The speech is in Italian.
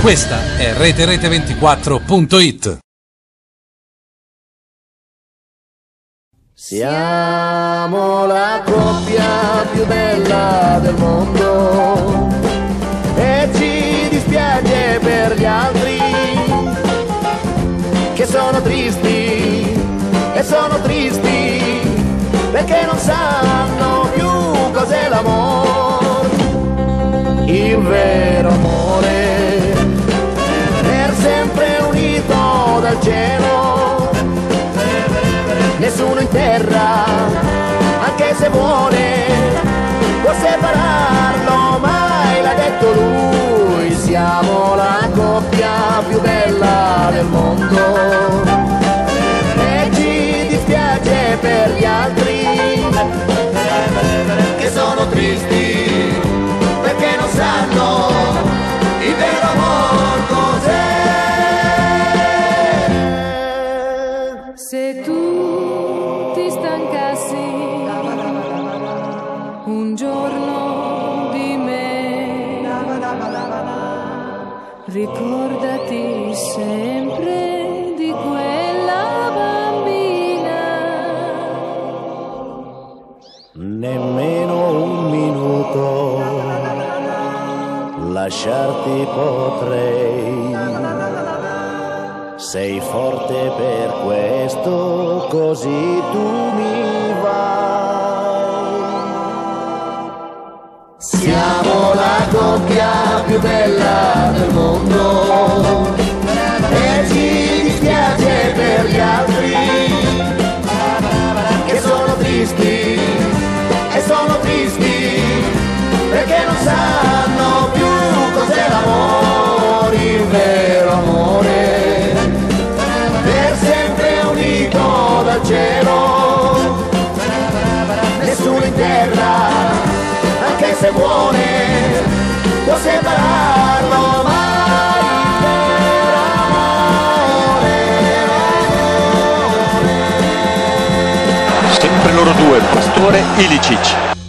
Questa è reterete24.it. Siamo la coppia più bella del mondo e ci dispiace per gli altri che sono tristi e sono tristi perché non sanno nessuno in terra, anche se vuole, può separarlo, mai l'ha detto lui, siamo la coppia più bella del mondo. E ci dispiace per gli altri che sono tristi Tu ti stancassi un giorno di me, ricordati sempre di quella bambina. Nemmeno un minuto lasciarti potrei. Sei forte per questo, così tu mi vai. Siamo la coppia più bella del mondo e ci dispiace per gli altri che sono tristi e sono tristi perché non sanno vuole, può separarlo mai. il vero amore. Sempre loro due, Pastore Ilicic.